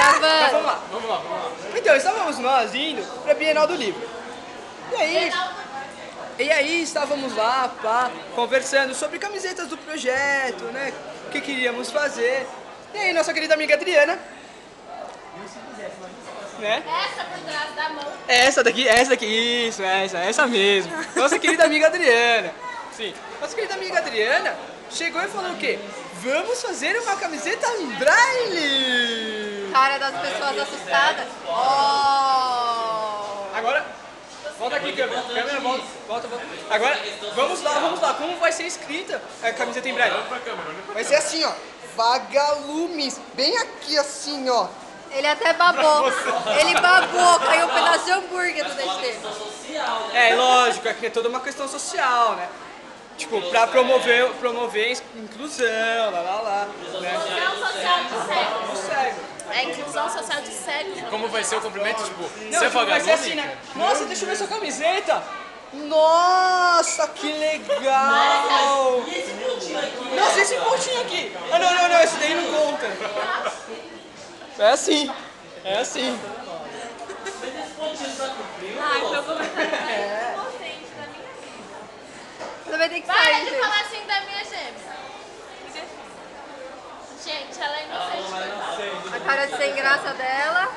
Então Gravando. vamos lá. Vamos lá, vamos lá. Então, estávamos nós indo para a Bienal do Livro. E aí, e aí estávamos lá, pá, conversando sobre camisetas do projeto, né? O que queríamos fazer. E aí, nossa querida amiga Adriana. Né? Essa por trás da mão. Essa daqui, essa daqui, isso, essa, essa mesmo. Nossa querida amiga Adriana. Sim. Nossa querida amiga Adriana chegou e falou o quê? Vamos fazer uma camiseta braille! Cara das pessoas assustadas. Oh! Agora, volta aqui, câmera. Câmera, volta, volta, volta. Agora, vamos lá, vamos lá. Como vai ser escrita a camiseta em pra Vai ser assim, ó. Vagalumes. Bem aqui, assim, ó. Ele até babou. Ele babou, caiu um pedaço de hambúrguer do dente dele. É, lógico, aqui é toda uma questão social, né? Tipo, pra promover, promover inclusão, lá, lá, lá. Né? Inclusão social de século. Sério. É inclusão social de século. Como vai ser o cumprimento, tipo, Não, você é tipo, vai ser assim, né? Nossa, deixa eu ver sua camiseta. Nossa, que legal! Nossa, esse pontinho aqui! Ah, não, não, não, esse daí não conta. É assim, é assim. Ai, meu comentário é inocente da minha Você vai ter que Para sair, de gente. falar assim da minha gêmea. Gente, ela é inocente. Cara de sem graça dela.